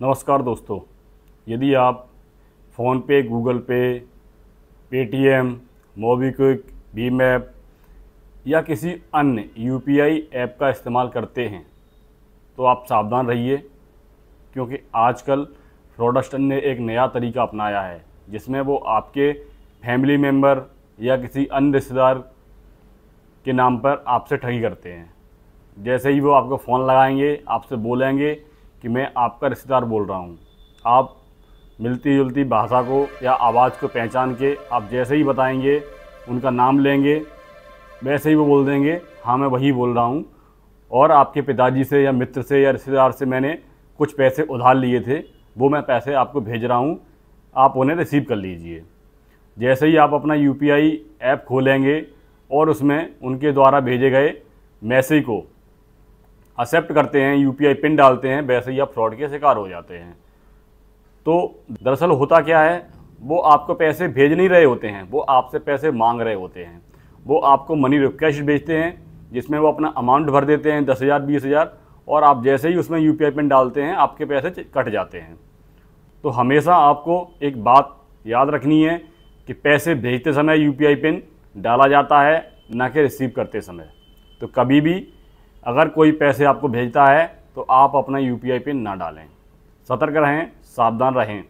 नमस्कार दोस्तों, यदि आप PhonePe, Google Pay, Paytm, MobiKwik Bhim app या किसी अन्य यूपीआई ऐप का इस्तेमाल करते हैं तो आप सावधान रहिए, क्योंकि आजकल फ्रॉडस्टर ने एक नया तरीका अपनाया है, जिसमें वो आपके फैमिली मेंबर या किसी अन्य रिश्तेदार के नाम पर आपसे ठगी करते हैं। जैसे ही वो आपको फ़ोन लगाएँगे, आपसे बोलेंगे कि मैं आपका रिश्तेदार बोल रहा हूँ। आप मिलती जुलती भाषा को या आवाज़ को पहचान के आप जैसे ही बताएँगे, उनका नाम लेंगे, वैसे ही वो बोल देंगे हाँ मैं वही बोल रहा हूँ। और आपके पिताजी से या मित्र से या रिश्तेदार से मैंने कुछ पैसे उधार लिए थे, वो मैं पैसे आपको भेज रहा हूँ। आप उन्हें रिसीव कर लीजिए। जैसे ही आप अपना यूपीआई ऐप खोलेंगे और उसमें उनके द्वारा भेजे गए मैसेज को एक्सेप्ट करते हैं यूपीआई पिन डालते हैं, वैसे ही आप फ्रॉड के शिकार हो जाते हैं। तो दरअसल होता क्या है, वो आपको पैसे भेज नहीं रहे होते हैं, वो आपसे पैसे मांग रहे होते हैं। वो आपको मनी कैश भेजते हैं, जिसमें वो अपना अमाउंट भर देते हैं, दस हज़ार, बीस हज़ार, और आप जैसे ही उसमें यू पिन डालते हैं, आपके पैसे कट जाते हैं। तो हमेशा आपको एक बात याद रखनी है कि पैसे भेजते समय यूपीआई पिन डाला जाता है, ना कि रिसीव करते समय। तो कभी भी अगर कोई पैसे आपको भेजता है तो आप अपना यूपीआई पिन ना डालें। सतर्क रहें, सावधान रहें।